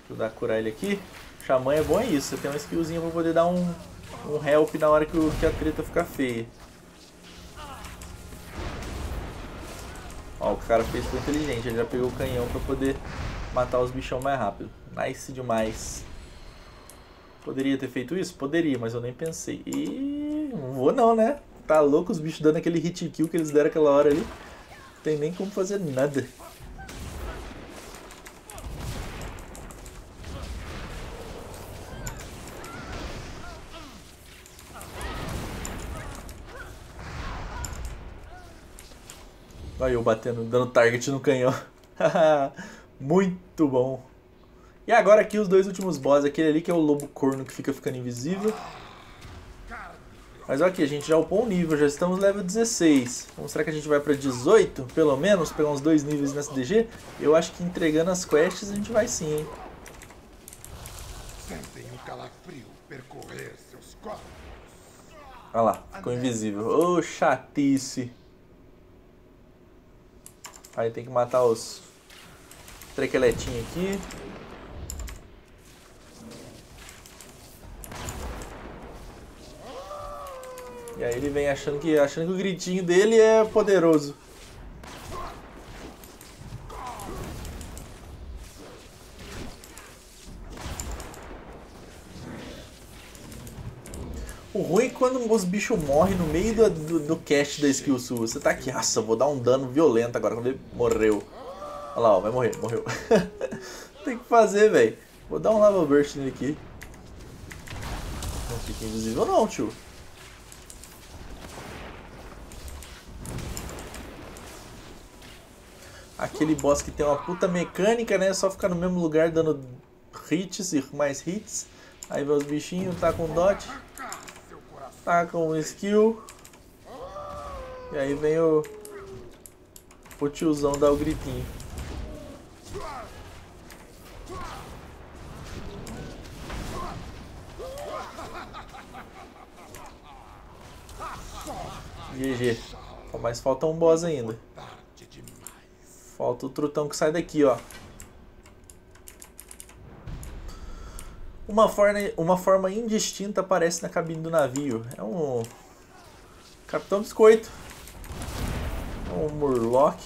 Ajudar a curar ele aqui. Xamã é bom é isso. Você tem uma skillzinha pra poder dar um, um help na hora que, o, que a treta ficar feia. Ó, o cara fez foi inteligente. Ele já pegou o canhão pra poder matar os bichão mais rápido. Nice demais. Poderia ter feito isso? Poderia, mas eu nem pensei. E não vou não, né? Tá louco os bichos dando aquele hit kill que eles deram aquela hora ali. Não tem nem como fazer nada. Olha eu batendo, dando target no canhão. [laughs] Muito bom. E agora aqui os dois últimos bosses, aquele ali que é o lobo corno que fica ficando invisível. Mas olha aqui, a gente já upou um nível, já estamos level 16. Vamos, será que a gente vai pra 18, pelo menos? Pegar uns dois níveis nessa DG? Eu acho que entregando as quests a gente vai sim, hein? Sentem um calafrio percorrer seus corpos. Olha lá, ficou invisível. Ô, oh, chatice. Aí tem que matar os trequeletinhos aqui. E aí ele vem achando que, achando que o gritinho dele é poderoso. O ruim é quando os bichos morrem no meio do, do, do cast da skill sua. Você tá aqui, nossa, vou dar um dano violento agora quando ele morreu. Olha lá, ó, vai morrer, morreu. [laughs] Tem que fazer, velho. Vou dar um lava burst nele aqui. Não fica invisível não, tio. Aquele boss que tem uma puta mecânica, né? Só ficar no mesmo lugar dando hits e mais hits. Aí vem os bichinhos, tá com dot. Tá com skill. E aí vem o, o tiozão dá o gritinho. GG. Mas falta um boss ainda. Falta o trutão que sai daqui, ó. Uma forma, uma forma indistinta aparece na cabine do navio. É um. Capitão Biscoito. É um Murloc.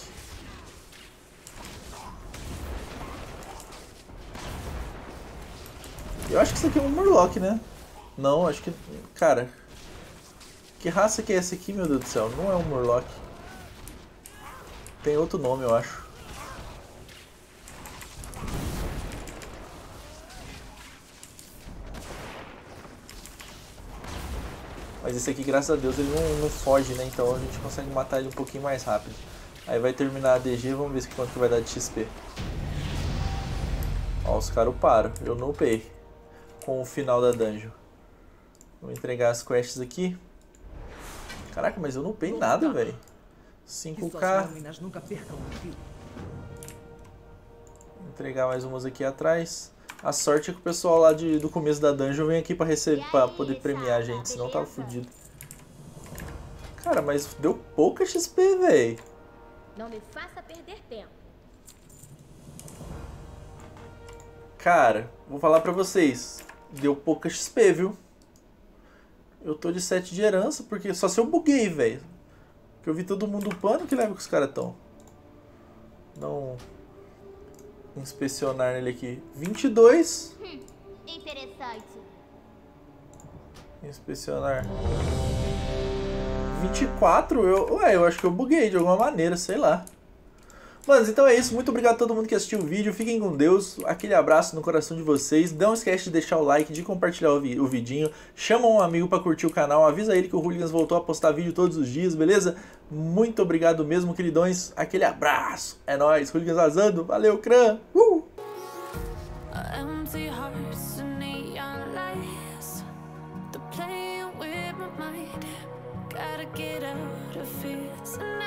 Eu acho que isso aqui é um Murloc, né? Não, acho que. Cara. Que raça que é essa aqui, meu Deus do céu? Não é um Murloc. Tem outro nome, eu acho. Mas esse aqui, graças a Deus, ele não, não foge, né? Então a gente consegue matar ele um pouquinho mais rápido. Aí vai terminar a DG, vamos ver quanto que vai dar de XP. Ó, os caras param. Eu não upei com o final da dungeon. Vou entregar as quests aqui. Caraca, mas eu não upei nada, velho. Que suas 5k. lâminas nunca percam o fio. Entregar mais umas aqui atrás. A sorte é que o pessoal lá de, do começo da dungeon vem aqui pra, receber, pra poder premiar a gente, senão tava fudido. Cara, mas deu pouca XP, velho. Não me faça perder tempo. Cara, vou falar pra vocês. Deu pouca XP, viu? Eu tô de 7 de herança, porque só se eu buguei, velho. Porque eu vi todo mundo upando, que leva que os caras tão. Não. Inspecionar nele aqui. 22. Hum, interessante. Inspecionar. 24? Eu, ué, eu acho que eu buguei de alguma maneira, sei lá. Manos, então é isso. Muito obrigado a todo mundo que assistiu o vídeo. Fiquem com Deus. Aquele abraço no coração de vocês. Não esquece de deixar o like, de compartilhar o, vi o vidinho. Chama um amigo para curtir o canal. Avisa ele que o Hooligans voltou a postar vídeo todos os dias, beleza? Muito obrigado mesmo, queridões. Aquele abraço. É nóis. Hooligans vazando. Valeu, Cran. Uh! Gotta get out of here tonight.